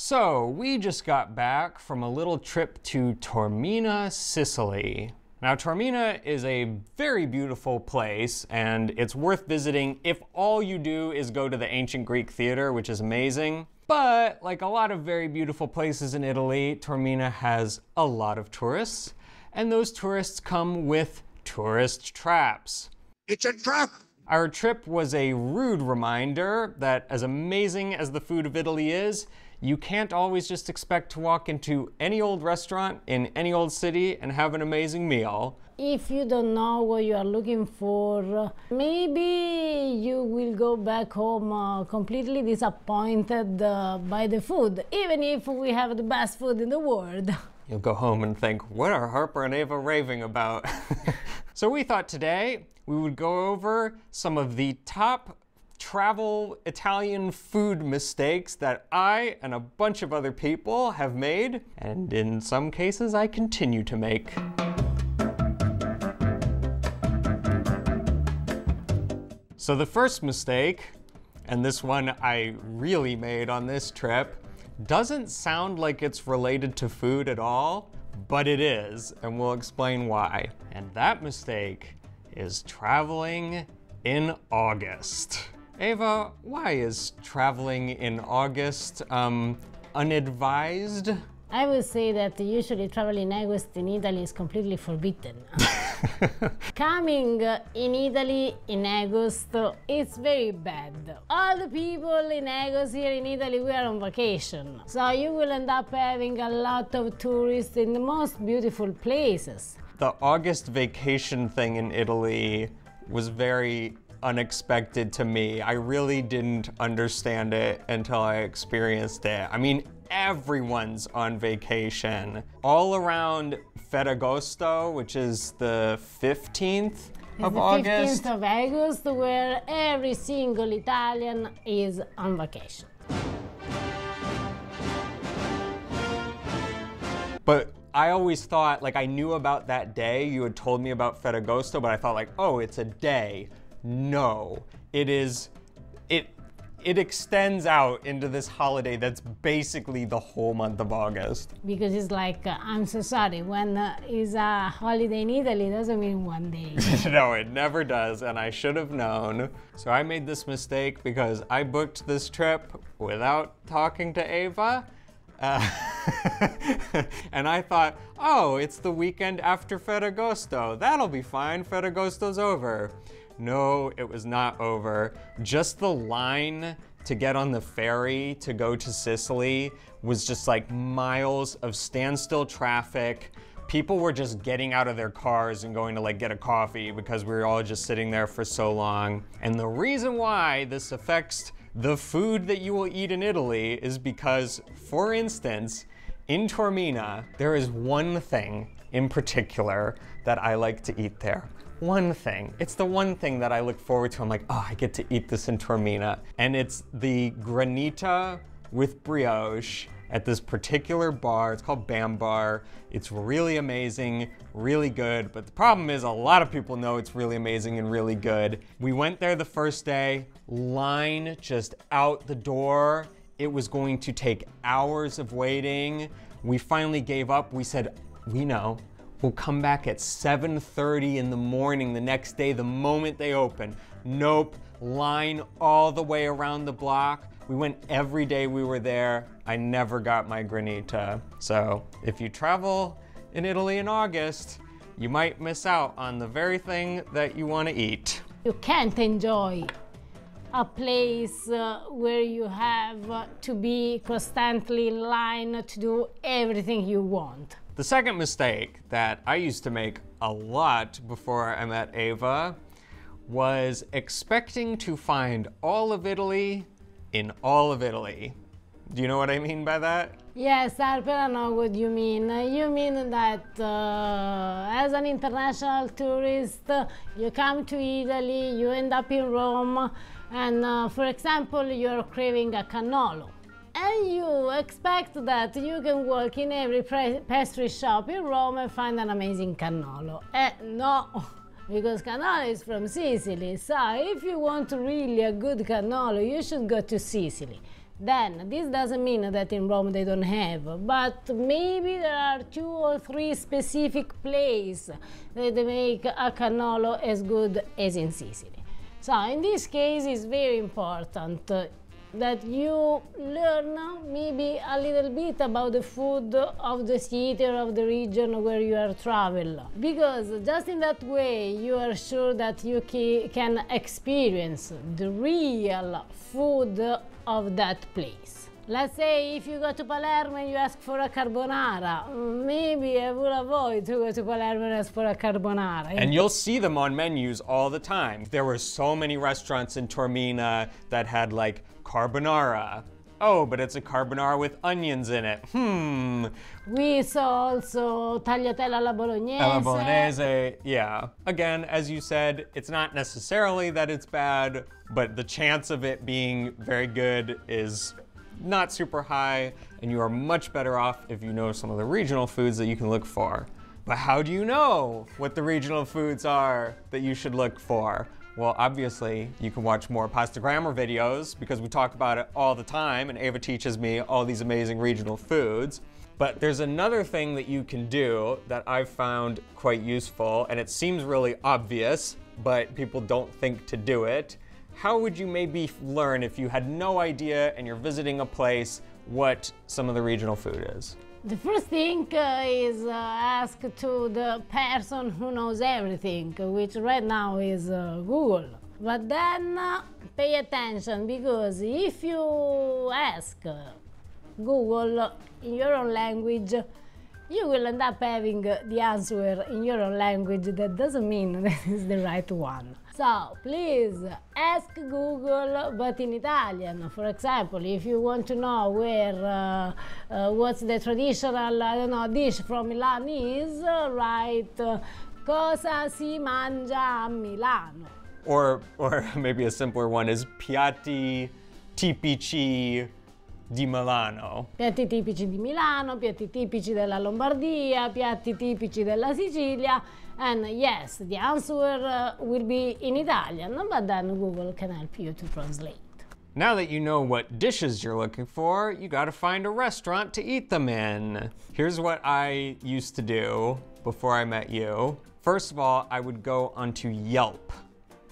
So, we just got back from a little trip to Taormina, Sicily. Now, Taormina is a very beautiful place and it's worth visiting if all you do is go to the ancient Greek theater, which is amazing. But, like a lot of very beautiful places in Italy, Taormina has a lot of tourists, and those tourists come with tourist traps. It's a trap! Our trip was a rude reminder that, as amazing as the food of Italy is, you can't always just expect to walk into any old restaurant in any old city and have an amazing meal. If you don't know what you are looking for, maybe you will go back home uh, completely disappointed uh, by the food, even if we have the best food in the world. You'll go home and think, what are Harper and Ava raving about? so we thought today we would go over some of the top travel Italian food mistakes that I and a bunch of other people have made, and in some cases I continue to make. So the first mistake, and this one I really made on this trip, doesn't sound like it's related to food at all, but it is, and we'll explain why. And that mistake is traveling in August. Ava, why is traveling in August um, unadvised? I would say that usually traveling in August in Italy is completely forbidden. Coming in Italy in August is very bad. All the people in August here in Italy we are on vacation. So you will end up having a lot of tourists in the most beautiful places. The August vacation thing in Italy was very unexpected to me. I really didn't understand it until I experienced it. I mean, everyone's on vacation. All around Ferragosto, which is the 15th It's of the August. 15th of August where every single Italian is on vacation. But I always thought, like, I knew about that day. You had told me about Ferragosto, but I thought, like, oh, it's a day. No, it is. It it extends out into this holiday that's basically the whole month of August. Because it's like, uh, I'm so sorry, when uh, is a holiday in Italy doesn't mean one day. no, it never does, and I should have known. So I made this mistake because I booked this trip without talking to Ava. Uh, and I thought, oh, it's the weekend after Ferragosto. That'll be fine. Ferragosto's over. No, it was not over. Just the line to get on the ferry to go to Sicily was just like miles of standstill traffic. People were just getting out of their cars and going to like get a coffee because we were all just sitting there for so long. And the reason why this affects the food that you will eat in Italy is because, for instance, in Taormina, there is one thing in particular that I like to eat there. One thing. It's the one thing that I look forward to. I'm like, oh, I get to eat this in Taormina. And it's the granita with brioche at this particular bar. It's called Bam Bar. It's really amazing, really good. But the problem is, a lot of people know it's really amazing and really good. We went there the first day, line just out the door. It was going to take hours of waiting. We finally gave up. We said, we know. We'll come back at 7:30 in the morning the next day the moment they open. Nope, line all the way around the block. We went every day we were there. I never got my granita. So, if you travel in Italy in August, you might miss out on the very thing that you want to eat. you can't enjoy a place uh, where you have uh, to be constantly in line to do everything you want. The second mistake that I used to make a lot before I met Ava was expecting to find all of Italy in all of Italy. Do you know what I mean by that? Yes, Harper, I know what you mean. You mean that uh, as an international tourist, you come to Italy, you end up in Rome, and uh, for example, you're craving a cannolo. And you expect that you can walk in every pastry shop in Rome and find an amazing cannolo. Eh, no, because cannolo is from Sicily. So if you want really a good cannolo, you should go to Sicily. then this doesn't mean that in Rome they don't have, but maybe there are two or three specific places that make a cannolo as good as in Sicily. So in this case it's very important that you learn maybe a little bit about the food of the city or of the region where you are traveling because just in that way you are sure that you can experience the real food of that place. Let's say if you go to Palermo and you ask for a carbonara, maybe I would avoid to go to Palermo and ask for a carbonara. And you'll see them on menus all the time. There were so many restaurants in Taormina that had like carbonara. Oh, but it's a carbonara with onions in it. Hmm. We saw also tagliatelle alla bolognese. Alla bolognese, yeah. Again, as you said, it's not necessarily that it's bad, but the chance of it being very good is not super high, and you are much better off if you know some of the regional foods that you can look for. But how do you know what the regional foods are that you should look for? Well, obviously, you can watch more pasta grammar videos because we talk about it all the time, and Ava teaches me all these amazing regional foods. But there's another thing that you can do that I've found quite useful, and it seems really obvious, but people don't think to do it. How would you maybe learn if you had no idea and you're visiting a place what some of the regional food is? The first thing uh, is uh, ask to the person who knows everything, which right now is uh, Google. But then uh, pay attention because if you ask Google in your own language, you will end up having the answer in your own language that doesn't mean that is the right one. So please ask Google, but in Italian. For example, if you want to know where, uh, uh, what's the traditional, I don't know, dish from Milan is, uh, write cosa si mangia a Milano. Or, or maybe a simpler one is piatti tipici di Milano. Piatti tipici di Milano, piatti tipici della Lombardia, piatti tipici della Sicilia. And yes, the answer uh, will be in Italian, but then Google can help you to translate. Now that you know what dishes you're looking for, you gotta find a restaurant to eat them in. Here's what I used to do before I met you. First of all, I would go onto Yelp.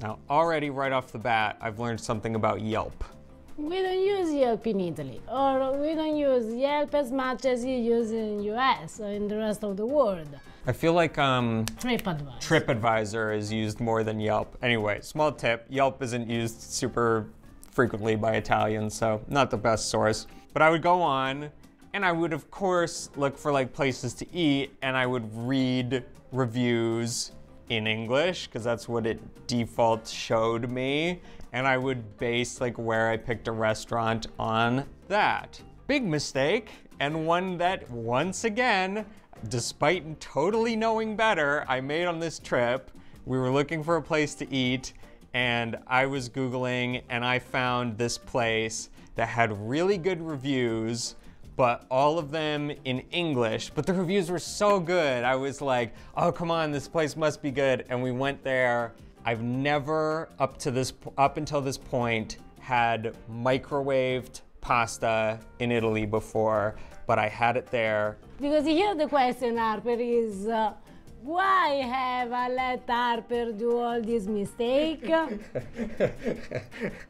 Now, already right off the bat, I've learned something about Yelp. We don't use Yelp in Italy, or we don't use Yelp as much as you use in US or in the rest of the world. I feel like um, TripAdvisor. TripAdvisor is used more than Yelp. Anyway, small tip, Yelp isn't used super frequently by Italians, so not the best source. But I would go on and I would of course look for like places to eat and I would read reviews in English because that's what it default showed me and I would base like where I picked a restaurant on that. Big mistake, and one that once again, despite totally knowing better, I made on this trip. We were looking for a place to eat, and I was Googling, and I found this place that had really good reviews, but all of them in English. But the reviews were so good. I was like, oh, come on, this place must be good. And we went there I've never up to this up until this point had microwaved pasta in Italy before, but I had it there. Because here the question, Harper, is uh, why have I let Harper do all this mistake?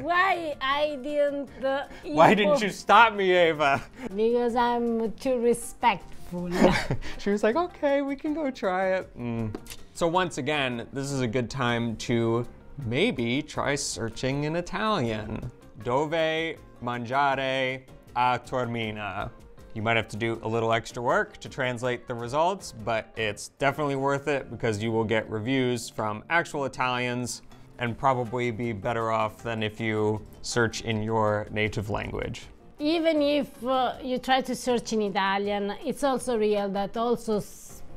why I didn't? Uh, why didn't you stop me, Ava? Because I'm too respectful. she was like, okay, we can go try it. Mm. So once again, this is a good time to maybe try searching in Italian. Dove mangiare a Taormina. You might have to do a little extra work to translate the results, but it's definitely worth it because you will get reviews from actual Italians and probably be better off than if you search in your native language. Even if uh, you try to search in Italian, it's also real that also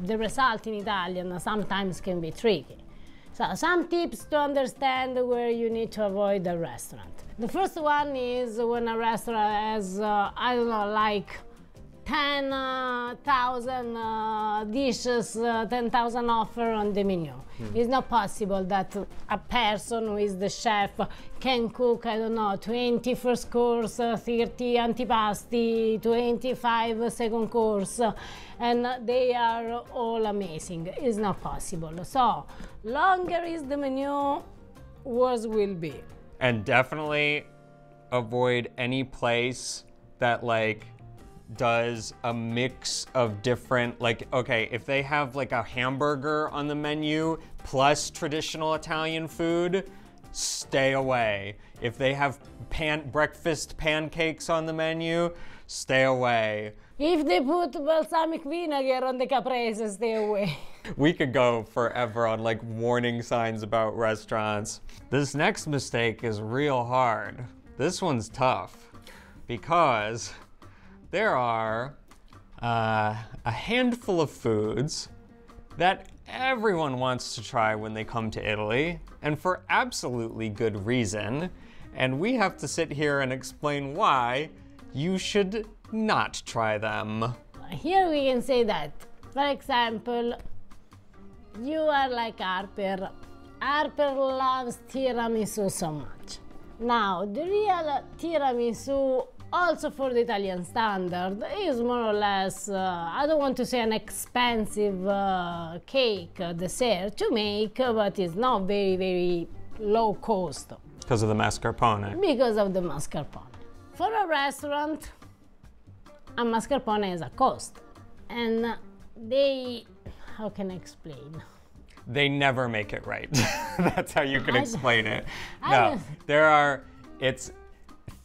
the result in Italian sometimes can be tricky. So some tips to understand where you need to avoid a restaurant. The first one is when a restaurant has, uh, I don't know, like 10,000 uh, dishes, uh, 10,000 offer on the menu. It's not possible that a person who is the chef can cook, I don't know, 20 first course, uh, 30 antipasti, 25 second course, uh, and they are all amazing. It's not possible. So, longer is the menu, worse will be. And definitely avoid any place that like does a mix of different like okay if they have like a hamburger on the menu plus traditional italian food stay away if they have pan breakfast pancakes on the menu stay away If they put balsamic vinegar on the caprese, stay away. we could go forever on like warning signs about restaurants. This next mistake is real hard. This one's tough because there are uh, a handful of foods that everyone wants to try when they come to Italy, and for absolutely good reason. And we have to sit here and explain why you should not try them. Here we can say that, for example, you are like Harper. Harper loves tiramisu so much. Now, the real tiramisu, also for the Italian standard, is more or less, uh, I don't want to say an expensive uh, cake, uh, dessert to make, but it's not very, very low cost Because of the mascarpone. because of the mascarpone. For a restaurant, a mascarpone is a cost. And they, how can I explain? They never make it right. That's how you can I- explain it. No, there are, it's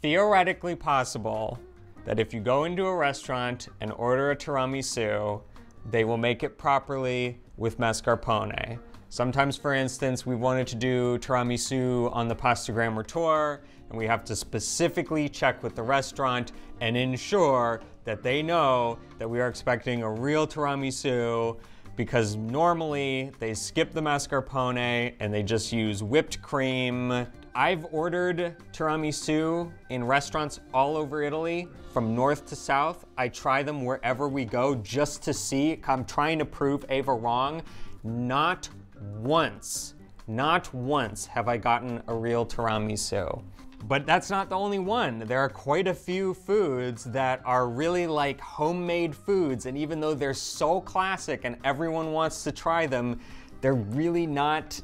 theoretically possible that if you go into a restaurant and order a tiramisu, they will make it properly with mascarpone. Sometimes, for instance, we wanted to do tiramisu on the Pasta Grammar tour, and we have to specifically check with the restaurant and ensure that they know that we are expecting a real tiramisu because normally they skip the mascarpone and they just use whipped cream. I've ordered tiramisu in restaurants all over Italy, from north to south. I try them wherever we go just to see. I'm trying to prove Ava wrong. Not once, not once have I gotten a real tiramisu. But that's not the only one. There are quite a few foods that are really like homemade foods, and even though they're so classic and everyone wants to try them, they're really not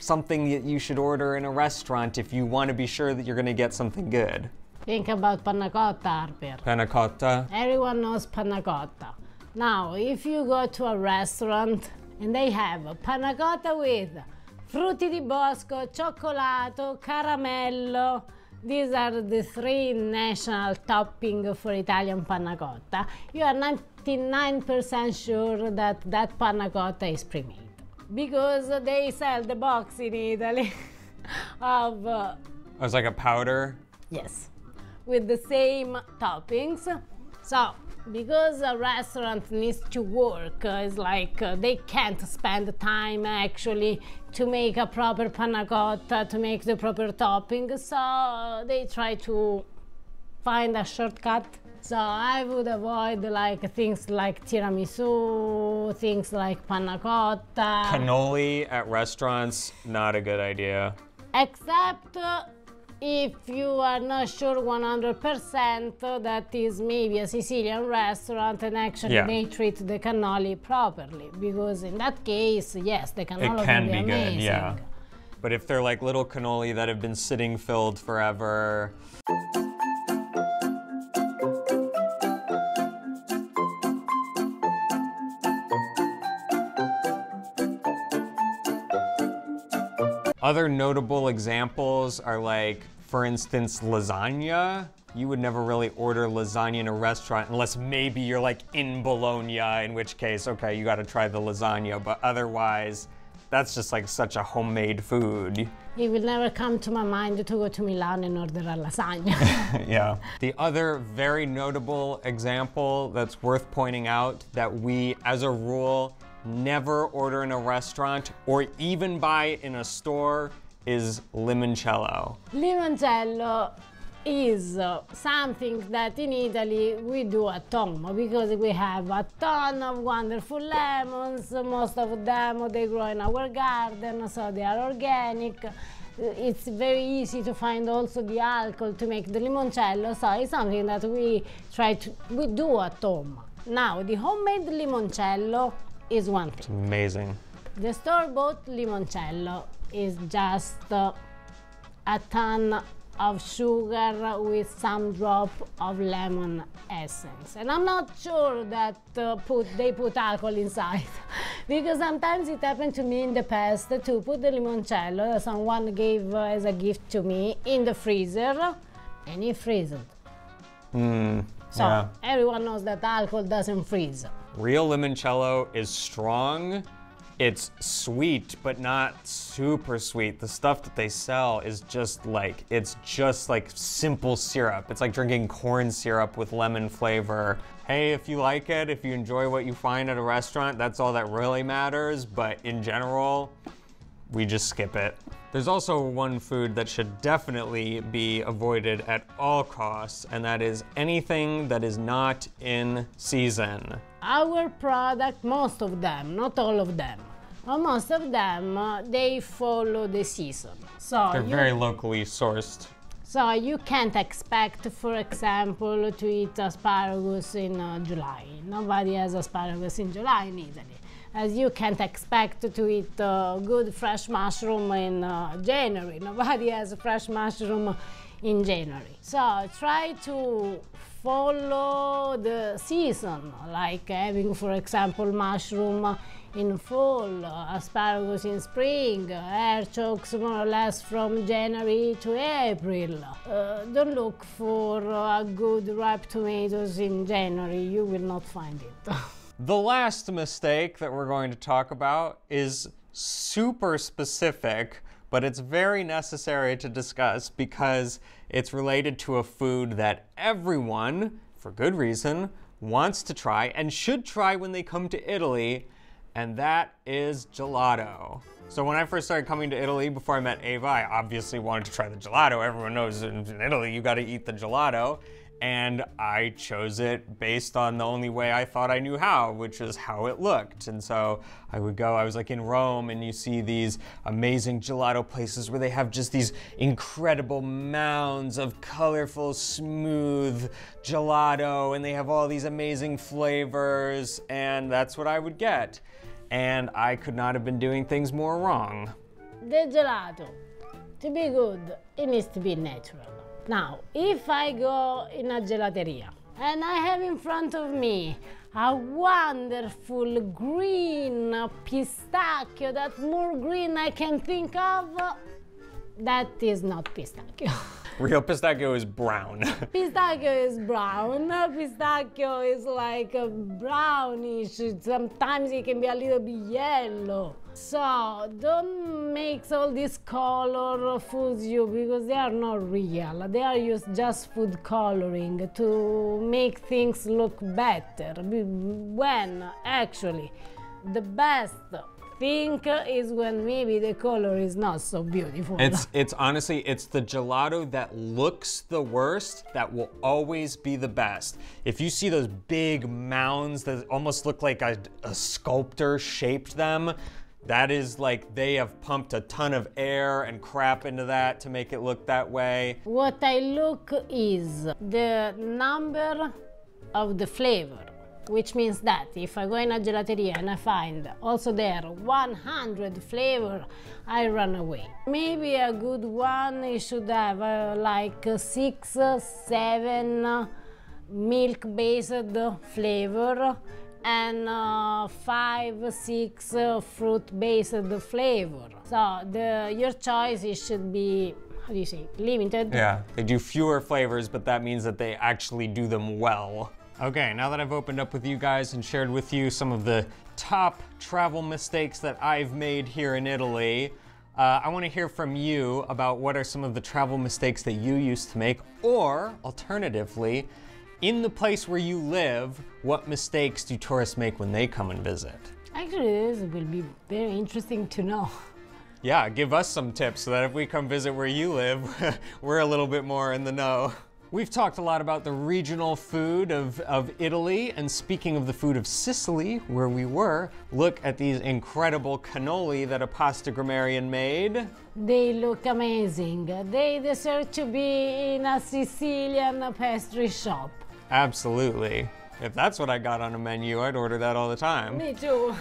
something that you should order in a restaurant if you want to be sure that you're going to get something good. Think about panna cotta, Harper. Panna cotta. Everyone knows panna cotta. Now, if you go to a restaurant and they have panna cotta with frutti di bosco, cioccolato, caramello, these are the three national topping for Italian panna cotta, you are 99% sure that that panna cotta is pre-made. Because they sell the box in Italy of uh, It was like a powder. Yes, with the same toppings. So, because a restaurant needs to work, uh, it's like uh, they can't spend time actually to make a proper panna cotta, to make the proper topping, so they try to find a shortcut. So I would avoid like things like tiramisu, things like panna cotta. Cannoli at restaurants, not a good idea. except uh, if you are not sure 100% that is maybe a Sicilian restaurant and actually Yeah. they treat the cannoli properly because in that case yes the cannoli It can be be good, yeah. But if they're like little cannoli that have been sitting filled forever, Other notable examples are like, for instance, lasagna. You would never really order lasagna in a restaurant unless maybe you're like in Bologna, in which case, okay, you gotta try the lasagna, but otherwise, that's just like such a homemade food. It will never come to my mind to go to Milan and order a lasagna. yeah. The other very notable example that's worth pointing out that we, as a rule, never order in a restaurant or even buy in a store is limoncello. Limoncello is something that in Italy we do at home because we have a ton of wonderful lemons. Most of them they grow in our garden, so they are organic. It's very easy to find also the alcohol to make the limoncello, so it's something that we try to we do at home. Now the homemade limoncello is one thing. Amazing. The store-bought limoncello is just uh, a ton of sugar with some drop of lemon essence and i'm not sure that uh, put they put alcohol inside because sometimes it happened to me in the past to put the limoncello that someone gave uh, as a gift to me in the freezer and it freezed Mm, so yeah. everyone knows that alcohol doesn't freeze Real limoncello is strong. It's sweet, but not super sweet. The stuff that they sell is just like, it's just like simple syrup. It's like drinking corn syrup with lemon flavor. Hey, if you like it, if you enjoy what you find at a restaurant, that's all that really matters. But in general, we just skip it. There's also one food that should definitely be avoided at all costs, and that is anything that is not in season. Our product most of them not all of them but most of them uh, they follow the season. So They're you, very locally sourced. so you can't expect for example to eat asparagus in uh, july. Nobody has asparagus in july in italy. As you can't expect to eat uh, good fresh mushroom in uh, january. Nobody has fresh mushroom in january. So try to follow the season, like having, for example, mushroom in fall, asparagus in spring, artichokes more or less from January to April. Uh, don't look for uh, good ripe tomatoes in January, you will not find it. The last mistake that we're going to talk about is super specific, but it's very necessary to discuss because it's related to a food that everyone, for good reason, wants to try and should try when they come to Italy, and that is gelato. So when I first started coming to Italy before I met Ava, I obviously wanted to try the gelato. Everyone knows in Italy you got to eat the gelato. And I chose it based on the only way I thought I knew how, which is how it looked. And so I would go, I was like in Rome, and you see these amazing gelato places where they have just these incredible mounds of colorful, smooth gelato, and they have all these amazing flavors, and that's what I would get. And I could not have been doing things more wrong. the gelato, to be good, it needs to be natural. Now, if I go in a gelateria and I have in front of me a wonderful green pistachio, that more green I can think of, that is not pistachio. Real pistachio is brown. Pistachio is brown. Pistachio is like a brownish. Sometimes it can be a little bit yellow. So don't make all this color fools you because they are not real. They are used just food coloring to make things look better. When actually the best thing is when maybe the color is not so beautiful. It's it's honestly it's the gelato that looks the worst that will always be the best. If you see those big mounds that almost look like a, a sculptor shaped them, that is like they have pumped a ton of air and crap into that to make it look that way. What I look is the number of the flavor, which means that if I go in a gelateria and I find also there 100 flavor, I run away. Maybe a good one should have uh, like six, seven milk-based flavor and uh, five, six uh, fruit-based flavor. So the your choice it should be how do you say limited. Yeah, they do fewer flavors, but that means that they actually do them well. Okay, now that I've opened up with you guys and shared with you some of the top travel mistakes that I've made here in Italy, uh, I want to hear from you about what are some of the travel mistakes that you used to make, or alternatively, in the place where you live, what mistakes do tourists make when they come and visit? Actually, this will be very interesting to know. Yeah, give us some tips so that if we come visit where you live, we're a little bit more in the know. We've talked a lot about the regional food of, of Italy, and speaking of the food of Sicily, where we were, look at these incredible cannoli that a pasta grammarian made. They look amazing. They deserve to be in a Sicilian pastry shop. Absolutely. If that's what I got on a menu, I'd order that all the time. Me too.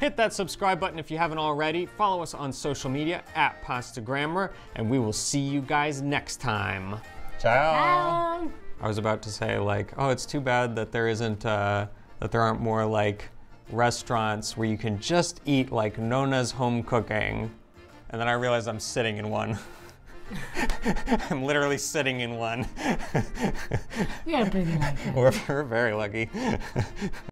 Hit that subscribe button if you haven't already. Follow us on social media at Pasta Grammar, and we will see you guys next time. Ciao. Um, I was about to say like, oh, it's too bad that there isn't uh, that there aren't more like restaurants where you can just eat like Nona's home cooking, and then I realized I'm sitting in one. I'm literally sitting in one. we are pretty lucky. we're, we're very lucky.